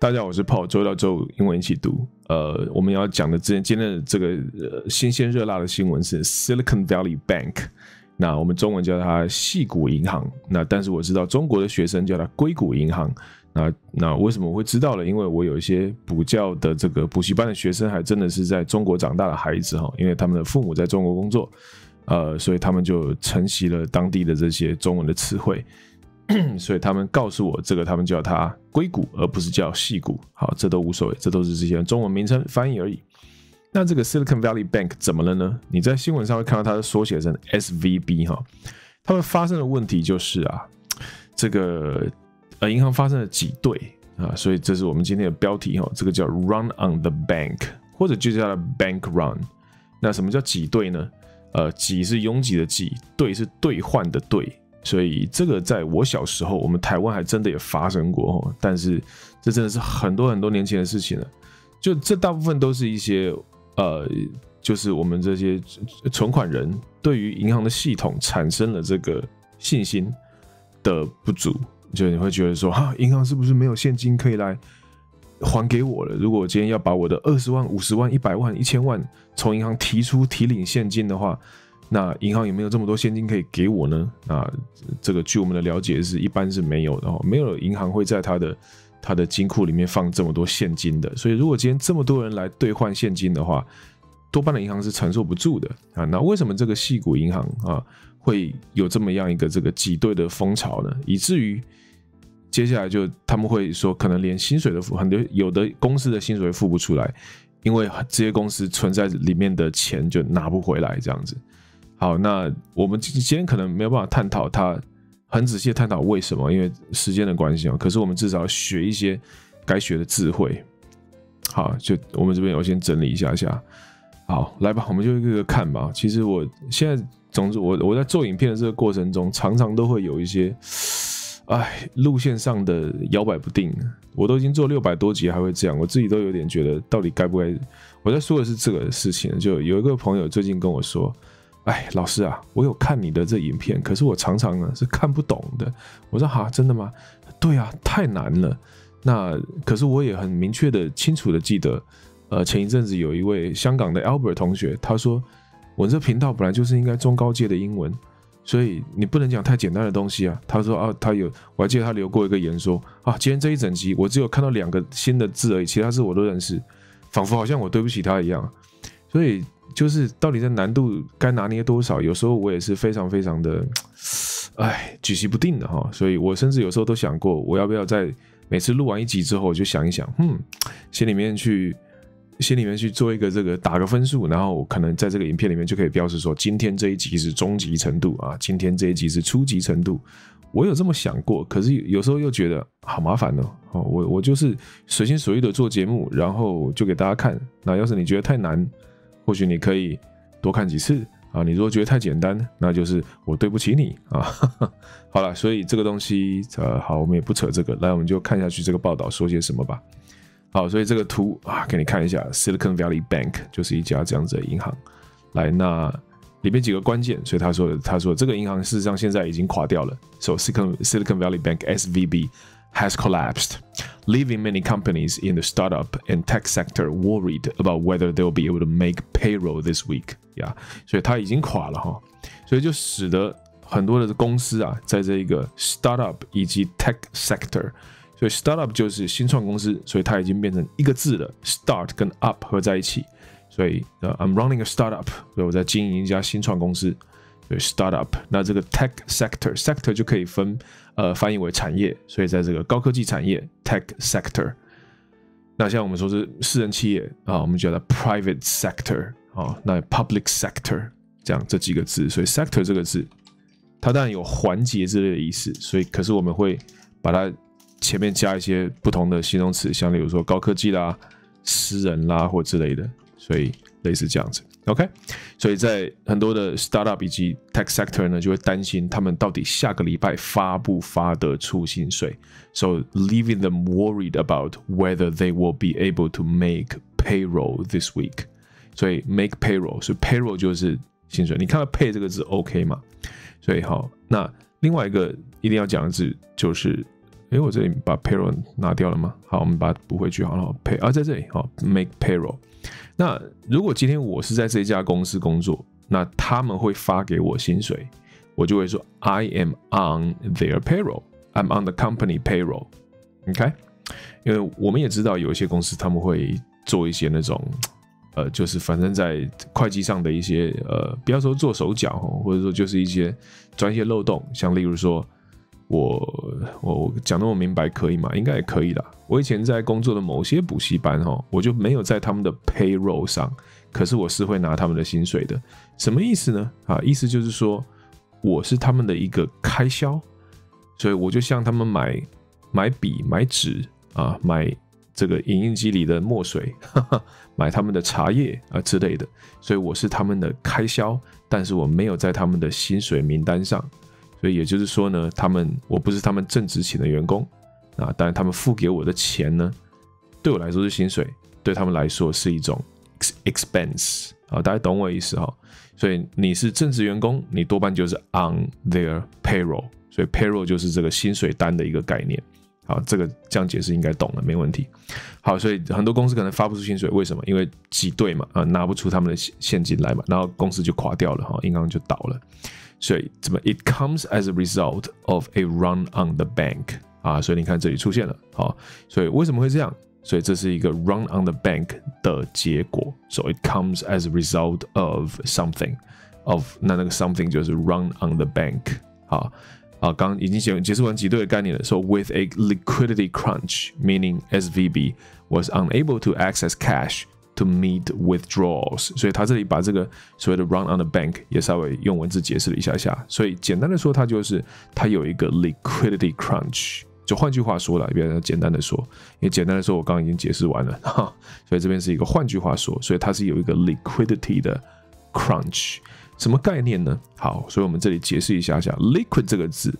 大家好，我是 Paul，周一到周五英文一起读。呃，我们要讲的之前今天的这个呃新鲜热辣的新闻是 Silicon Valley Bank，那我们中文叫它细谷银行。那但是我知道中国的学生叫它硅谷银行。那那为什么我会知道了？因为我有一些补教的这个补习班的学生，还真的是在中国长大的孩子哈，因为他们的父母在中国工作，呃，所以他们就承袭了当地的这些中文的词汇。所以他们告诉我，这个他们叫它硅谷，而不是叫细谷。好，这都无所谓，这都是这些中文名称翻译而已。那这个 Silicon Valley Bank 怎么了呢？你在新闻上会看到它的缩写成 SVB 哈。他们发生的问题就是啊，这个呃银行发生了挤兑啊，所以这是我们今天的标题哈。这个叫 Run on the Bank，或者就叫 Bank Run。那什么叫挤兑呢？呃，挤是拥挤的挤，兑是兑换的兑。所以这个在我小时候，我们台湾还真的也发生过，但是这真的是很多很多年前的事情了。就这大部分都是一些呃，就是我们这些存款人对于银行的系统产生了这个信心的不足，就你会觉得说，哈，银行是不是没有现金可以来还给我了？如果我今天要把我的二十万、五十万、一百万、一千万从银行提出提领现金的话。那银行有没有这么多现金可以给我呢？那这个据我们的了解是一般是没有的哦，没有银行会在他的他的金库里面放这么多现金的。所以如果今天这么多人来兑换现金的话，多半的银行是承受不住的啊。那为什么这个细谷银行啊会有这么样一个这个挤兑的风潮呢？以至于接下来就他们会说，可能连薪水都付很多，有的公司的薪水付不出来，因为这些公司存在里面的钱就拿不回来这样子。好，那我们今天可能没有办法探讨它很仔细的探讨为什么，因为时间的关系啊。可是我们至少学一些该学的智慧。好，就我们这边我先整理一下下。好，来吧，我们就一个个看吧。其实我现在，总之我我在做影片的这个过程中，常常都会有一些，哎，路线上的摇摆不定。我都已经做六百多集，还会这样，我自己都有点觉得，到底该不该？我在说的是这个事情。就有一个朋友最近跟我说。哎，老师啊，我有看你的这影片，可是我常常呢是看不懂的。我说哈，真的吗？对啊，太难了。那可是我也很明确的、清楚的记得，呃，前一阵子有一位香港的 Albert 同学，他说我这频道本来就是应该中高阶的英文，所以你不能讲太简单的东西啊。他说啊，他有，我还记得他留过一个言说啊，今天这一整集我只有看到两个新的字而已，其他字我都认识，仿佛好像我对不起他一样。所以。就是到底在难度该拿捏多少？有时候我也是非常非常的，哎，举棋不定的哈。所以我甚至有时候都想过，我要不要在每次录完一集之后，我就想一想，嗯，心里面去心里面去做一个这个打个分数，然后可能在这个影片里面就可以标示说，今天这一集是中级程度啊，今天这一集是初级程度。我有这么想过，可是有时候又觉得好麻烦哦。哦，我我就是随心所欲的做节目，然后就给大家看。那要是你觉得太难，或许你可以多看几次啊！你如果觉得太简单，那就是我对不起你啊！好了，所以这个东西呃，好，我们也不扯这个，来，我们就看下去这个报道说些什么吧。好，所以这个图啊，给你看一下，Silicon Valley Bank 就是一家这样子的银行。来，那里面几个关键，所以他说，他说这个银行事实上现在已经垮掉了。So Silicon Silicon Valley Bank SVB。has collapsed, leaving many companies in the startup and tech sector worried about whether they'll be able to make payroll this week. 呀，所以它已经垮了哈，所以就使得很多的公司啊，在这个 startup 以及 tech sector，所以 startup 就是新创公司，所以它已经变成一个字了，start 跟 up 合在一起，所以呃，I'm running a startup，所以我在经营一家新创公司。 对，startup，那这个 tech sector，sector 就可以分，呃，翻译为产业，所以在这个高科技产业 tech sector，那像我们说是私人企业啊，我们叫它 private sector 啊，那 public sector 这样这几个字，所以 sector 这个字，它当然有环节之类的意思，所以可是我们会把它前面加一些不同的形容词，像例如说高科技啦、私人啦或之类的，所以类似这样子。OK，所以在很多的 startup 以及 tech sector 呢，就会担心他们到底下个礼拜发不发得出薪水，so leaving them worried about whether they will be able to make payroll this week。所以 make payroll，所以 payroll 就是薪水。你看到 pay 这个字 OK 吗？所以好，那另外一个一定要讲的字就是诶，我这里把 payroll 拿掉了吗？好，我们把它补回去好了。pay 啊，在这里好，make payroll。那如果今天我是在这家公司工作，那他们会发给我薪水，我就会说 I am on their payroll，I'm on the company payroll。OK，因为我们也知道有一些公司他们会做一些那种。呃，就是反正在会计上的一些呃，不要说做手脚或者说就是一些专业漏洞，像例如说，我我讲那么明白可以吗？应该也可以的。我以前在工作的某些补习班哈，我就没有在他们的 payroll 上，可是我是会拿他们的薪水的。什么意思呢？啊，意思就是说我是他们的一个开销，所以我就向他们买买笔、买纸啊，买。这个影印机里的墨水，哈 哈买他们的茶叶啊之类的，所以我是他们的开销，但是我没有在他们的薪水名单上，所以也就是说呢，他们我不是他们正职请的员工啊，但他们付给我的钱呢，对我来说是薪水，对他们来说是一种 expense 啊，大家懂我意思哈？所以你是正职员工，你多半就是 on their payroll，所以 payroll 就是这个薪水单的一个概念。好，这个这样解释应该懂了，没问题。好，所以很多公司可能发不出薪水，为什么？因为挤兑嘛，啊，拿不出他们的现现金来嘛，然后公司就垮掉了，哈，银行就倒了。所以怎么？It comes as a result of a run on the bank 啊，所以你看这里出现了，好，所以为什么会这样？所以这是一个 run on the bank 的结果。So it comes as a result of something of 那那个 something 就是 run on the bank 好。啊，刚已经解解释完挤兑的概念了。So with a liquidity crunch, meaning SVB was unable to access cash to meet withdrawals。所以他这里把这个所谓的 run on the bank 也稍微用文字解释了一下下。所以简单的说，它就是它有一个 liquidity crunch。 就换句话说了，别简单的说，因为简单的说我刚刚已经解释完了哈。所以这边是一个换句话说，所以它是有一个 liquidity 的 crunch。什么概念呢？好，所以我们这里解释一下下，liquid 这个字，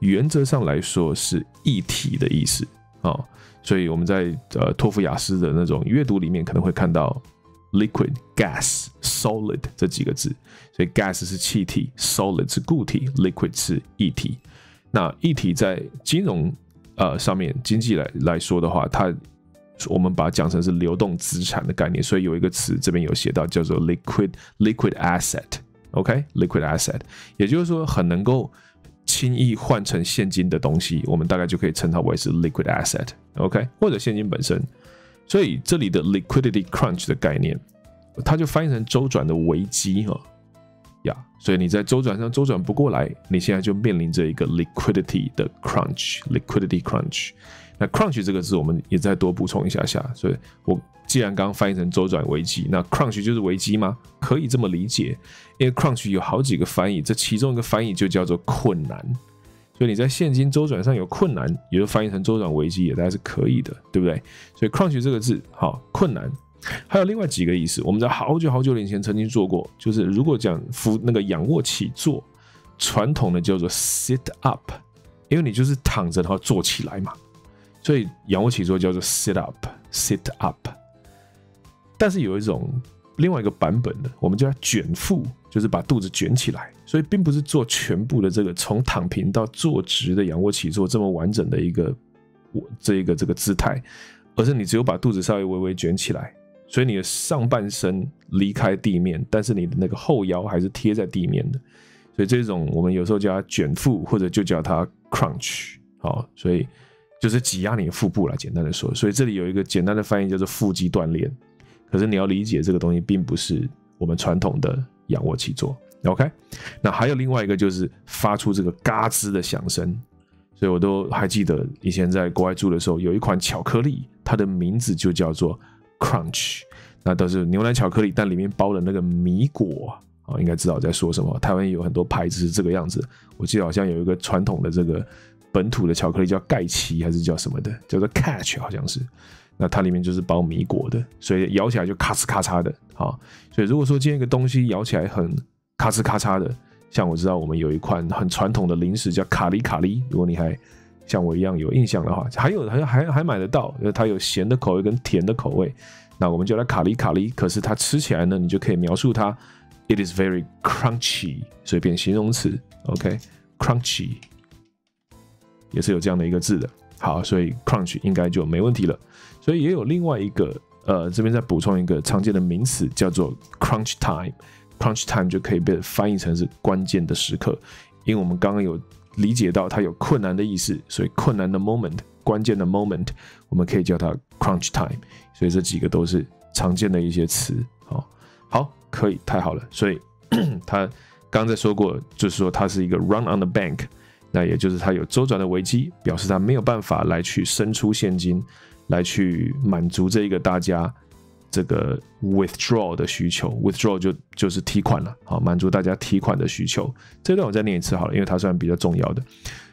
原则上来说是液体的意思啊。所以我们在呃托福雅思的那种阅读里面可能会看到 liquid、gas、solid 这几个字。所以 gas 是气体，solid 是固体，liquid 是液体。那液体在金融呃上面经济来来说的话，它我们把它讲成是流动资产的概念。所以有一个词这边有写到叫做 liquid liquid asset。OK，liquid asset，也就是说很能够轻易换成现金的东西，我们大概就可以称它为是 liquid asset。OK，或者现金本身。所以这里的 liquidity crunch 的概念，它就翻译成周转的危机哈呀。所以你在周转上周转不过来，你现在就面临着一个 liquidity 的 crunch，liquidity crunch。那 crunch 这个字，我们也再多补充一下下。所以我。既然刚刚翻译成周转危机，那 crunch 就是危机吗？可以这么理解，因为 crunch 有好几个翻译，这其中一个翻译就叫做困难。所以你在现金周转上有困难，也就翻译成周转危机也大概是可以的，对不对？所以 crunch 这个字，好，困难，还有另外几个意思。我们在好久好久以前曾经做过，就是如果讲扶那个仰卧起坐，传统的叫做 sit up，因为你就是躺着然后坐起来嘛，所以仰卧起坐叫做 sit up，sit up。但是有一种另外一个版本的，我们叫卷腹，就是把肚子卷起来，所以并不是做全部的这个从躺平到坐直的仰卧起坐这么完整的一个我这一个这个姿态，而是你只有把肚子稍微微微卷起来，所以你的上半身离开地面，但是你的那个后腰还是贴在地面的，所以这种我们有时候叫它卷腹，或者就叫它 crunch，好，所以就是挤压你的腹部了，简单的说，所以这里有一个简单的翻译叫做腹肌锻炼。可是你要理解这个东西，并不是我们传统的仰卧起坐。OK，那还有另外一个就是发出这个嘎吱的响声，所以我都还记得以前在国外住的时候，有一款巧克力，它的名字就叫做 Crunch，那都是牛奶巧克力，但里面包的那个米果啊，应该知道在说什么。台湾有很多牌子是这个样子，我记得好像有一个传统的这个本土的巧克力叫盖奇还是叫什么的，叫做 Catch，好像是。那它里面就是包米果的，所以咬起来就咔哧咔嚓的，啊。所以如果说今天一个东西咬起来很咔哧咔嚓的，像我知道我们有一款很传统的零食叫卡里卡里，如果你还像我一样有印象的话，还有还还还买得到，因为它有咸的口味跟甜的口味。那我们叫它卡里卡里，可是它吃起来呢，你就可以描述它，it is very crunchy，所以变形容词，OK，crunchy 也是有这样的一个字的。好，所以 crunch 应该就没问题了。所以也有另外一个，呃，这边再补充一个常见的名词，叫做 crunch time。crunch time 就可以被翻译成是关键的时刻，因为我们刚刚有理解到它有困难的意思，所以困难的 moment，关键的 moment，我们可以叫它 crunch time。所以这几个都是常见的一些词。好，好，可以，太好了。所以 他刚才说过，就是说它是一个 run on the bank。那也就是它有周转的危机，表示它没有办法来去生出现金，来去满足这一个大家这个 withdraw 的需求。withdraw 就就是提款了，好，满足大家提款的需求。这段我再念一次好了，因为它算比较重要的。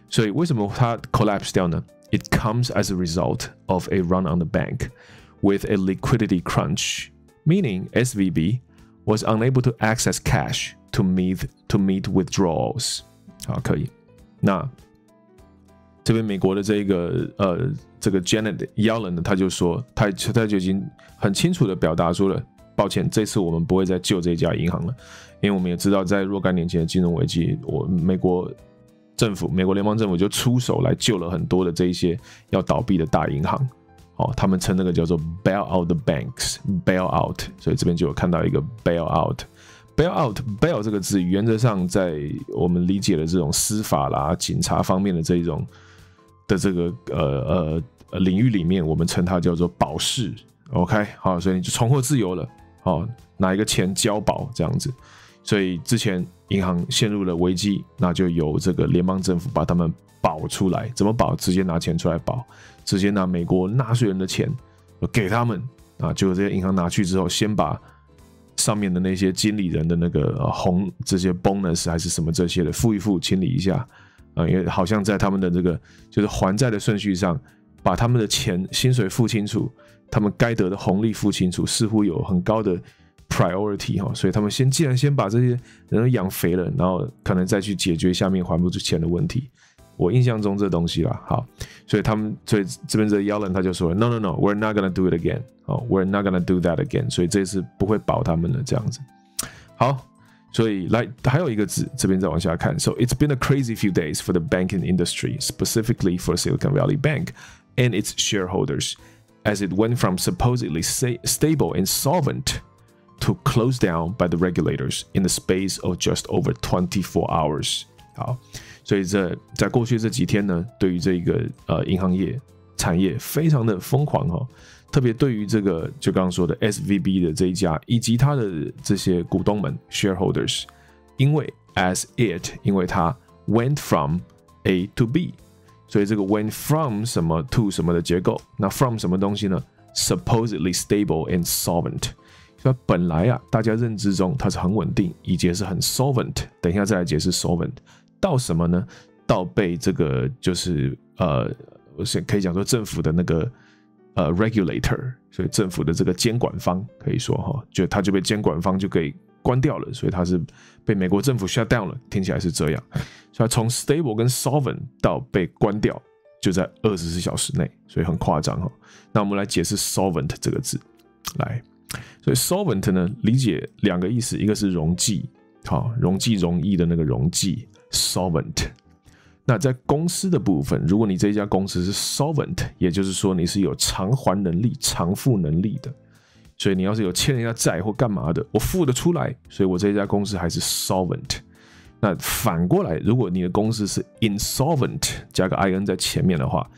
所以为什么它 collapse 掉呢？It comes as a result of a run on the bank with a liquidity crunch, meaning SVB was unable to access cash to meet to meet withdrawals。好，可以。那 这边美国的这个呃，这个 Janet Yellen 呢，他就说，他他就已经很清楚的表达出了，抱歉，这次我们不会再救这家银行了，因为我们也知道，在若干年前的金融危机，我美国政府、美国联邦政府就出手来救了很多的这一些要倒闭的大银行，哦，他们称那个叫做 bail out the banks，bail out，所以这边就有看到一个 bail out。bail out bail 这个字，原则上在我们理解的这种司法啦、警察方面的这一种的这个呃呃领域里面，我们称它叫做保释。OK，好，所以你就重获自由了。好，拿一个钱交保这样子。所以之前银行陷入了危机，那就由这个联邦政府把他们保出来。怎么保？直接拿钱出来保，直接拿美国纳税人的钱给他们啊。结果这些银行拿去之后，先把上面的那些经理人的那个红这些 bonus 还是什么这些的付一付清理一下啊，因为好像在他们的这个就是还债的顺序上，把他们的钱薪水付清楚，他们该得的红利付清楚，似乎有很高的 priority 哈，所以他们先既然先把这些人都养肥了，然后可能再去解决下面还不出钱的问题。我印象中这东西啦，好，所以他们所以这边这个 Yellen 他就说，No no no，we're not gonna do it again，哦，we're not gonna do that again，所以这次不会保他们了这样子。好，所以来还有一个字，这边再往下看，So it's been a crazy few days for the banking industry, specifically for Silicon Valley Bank and its shareholders, as it went from supposedly stable and solvent to close down by the regulators in the space of just over 24 hours. 好。所以这在过去这几天呢，对于这个呃银行业产业非常的疯狂哈， 特别对于这个就刚刚说的 S V B 的这一家以及它的这些股东们 shareholders，因为 as it 因为它 went from A to B，所以这个 went from 什么 to 什么的结构，那 from 什么东西呢？supposedly stable and solvent，那本来啊大家认知中它是很稳定，以及是很 solvent，等一下再来解释 solvent。到什么呢？到被这个就是呃，我是可以讲说政府的那个呃 regulator，所以政府的这个监管方可以说哈，就他就被监管方就给关掉了，所以他是被美国政府 shut down 了，听起来是这样。所以从 stable 跟 solvent 到被关掉，就在二十四小时内，所以很夸张哈。那我们来解释 solvent 这个字，来，所以 solvent 呢，理解两个意思，一个是溶剂，好，溶剂溶液的那个溶剂。solvent，那在公司的部分，如果你这一家公司是 solvent，也就是说你是有偿还能力、偿付能力的，所以你要是有欠人家债或干嘛的，我付得出来，所以我这一家公司还是 solvent。那反过来，如果你的公司是 insolvent，加个 in 在前面的话，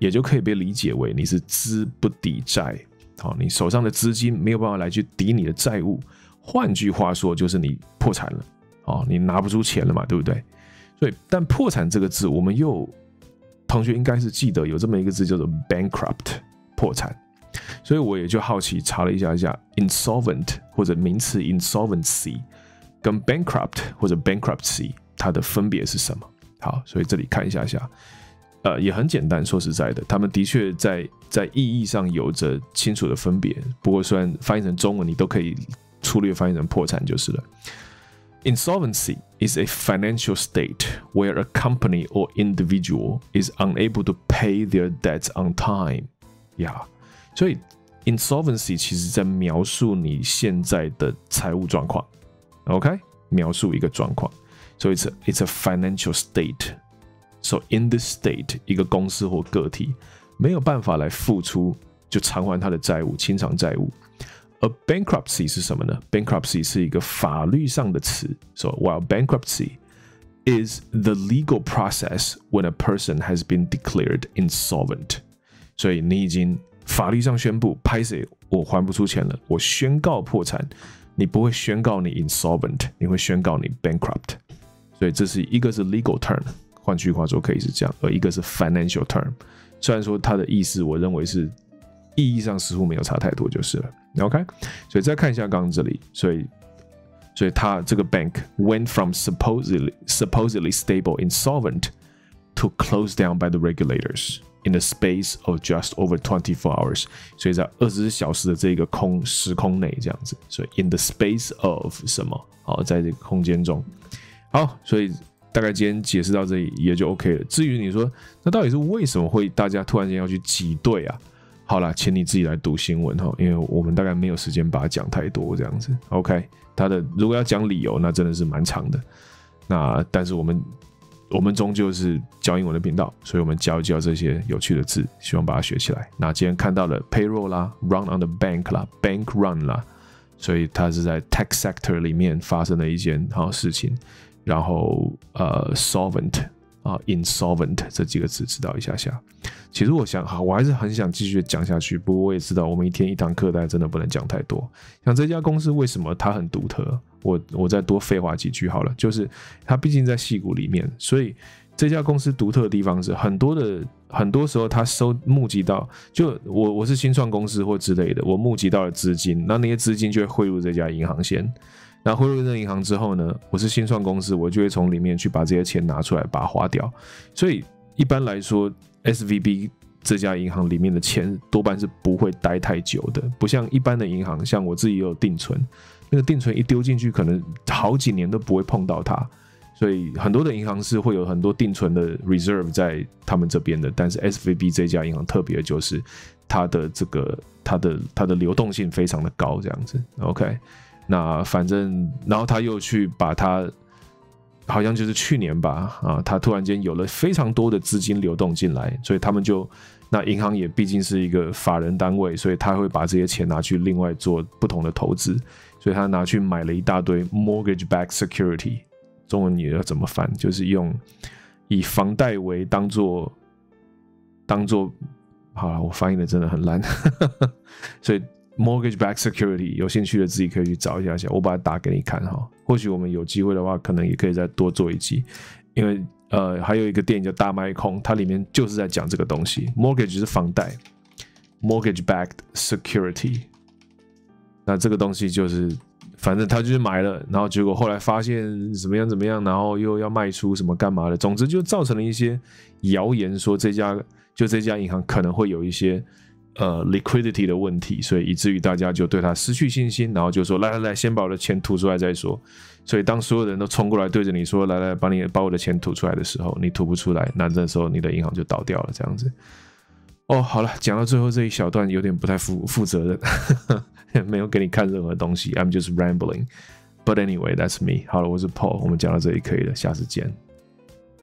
也就可以被理解为你是资不抵债，好，你手上的资金没有办法来去抵你的债务，换句话说就是你破产了，哦，你拿不出钱了嘛，对不对？所以，但破产这个字，我们又同学应该是记得有这么一个字叫做 bankrupt，破产。所以我也就好奇查了一下一下，insolvent 或者名词 insolvency 跟 bankrupt 或者 bankruptcy 它的分别是什么？好，所以这里看一下下，呃，也很简单。说实在的，他们的确在在意义上有着清楚的分别。不过，虽然翻译成中文，你都可以粗略翻译成破产就是了。Insolvency is a financial state where a company or individual is unable to pay their debts on time. Yeah，所以 insolvency 其实在描述你现在的财务状况。OK，描述一个状况。所以 it's a, it's a financial state， So in this state，一个公司或个体没有办法来付出，就偿还他的债务，清偿债务。 而 bankruptcy 是什么呢？bankruptcy 是一个法律上的词。So while bankruptcy is the legal process when a person has been declared insolvent，所以你已经法律上宣布，拍谁我还不出钱了，我宣告破产。你不会宣告你 insolvent，你会宣告你 bankrupt。所以这是一个是 legal term，换句话说可以是这样，而一个是 financial term。虽然说它的意思，我认为是 意义上似乎没有差太多，就是了。OK，所以再看一下刚刚这里，所以所以它这个 bank went from supposedly supposedly stable insolvent to close down by the regulators in the space of just over twenty four hours。所以在二十四小时的这个空时空内这样子，所以 in the space of 什么？好，在这个空间中。好，所以大概今天解释到这里也就 OK 了。至于你说，那到底是为什么会大家突然间要去挤兑啊？好了，请你自己来读新闻哈，因为我们大概没有时间把它讲太多这样子。OK，他的如果要讲理由，那真的是蛮长的。那但是我们我们终究是教英文的频道，所以我们教一教这些有趣的字，希望把它学起来。那今天看到了 payroll 啦，run on the bank 啦，bank run 啦，所以它是在 tech sector 里面发生的一件好事情。然后呃，solvent 啊，insolvent 这几个字知道一下下。其实我想，哈，我还是很想继续讲下去。不过我也知道，我们一天一堂课，大家真的不能讲太多。像这家公司为什么它很独特？我我再多废话几句好了。就是它毕竟在戏谷里面，所以这家公司独特的地方是很多的，很多时候它收募集到，就我我是新创公司或之类的，我募集到了资金，那那些资金就会汇入这家银行先。那汇入这银行之后呢，我是新创公司，我就会从里面去把这些钱拿出来，把它花掉。所以一般来说，SVB 这家银行里面的钱多半是不会待太久的，不像一般的银行，像我自己也有定存，那个定存一丢进去，可能好几年都不会碰到它。所以很多的银行是会有很多定存的 reserve 在他们这边的，但是 SVB 这家银行特别就是它的这个它的它的流动性非常的高，这样子。OK。那反正，然后他又去把他，好像就是去年吧，啊，他突然间有了非常多的资金流动进来，所以他们就，那银行也毕竟是一个法人单位，所以他会把这些钱拿去另外做不同的投资，所以他拿去买了一大堆 mortgage back security，中文你要怎么翻？就是用以房贷为当做，当做，好了，我翻译的真的很烂，所以。Mortgage-backed security，有兴趣的自己可以去找一下下，我把它打给你看哈。或许我们有机会的话，可能也可以再多做一集，因为呃，还有一个电影叫《大麦空》，它里面就是在讲这个东西。Mortgage 是房贷，Mortgage backed security，那这个东西就是，反正他就是买了，然后结果后来发现怎么样怎么样，然后又要卖出什么干嘛的，总之就造成了一些谣言，说这家就这家银行可能会有一些。呃，liquidity 的问题，所以以至于大家就对他失去信心，然后就说：“来来来，先把我的钱吐出来再说。”所以当所有人都冲过来对着你说：“来来，把你把我的钱吐出来的时候，你吐不出来，那这时候你的银行就倒掉了。”这样子。哦，好了，讲到最后这一小段有点不太负负责任，没有给你看任何东西，I'm just rambling。But anyway, that's me。好了，我是 Paul，我们讲到这里可以了，下次见。